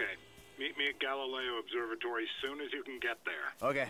Okay. Meet me at Galileo Observatory as soon as you can get there. Okay.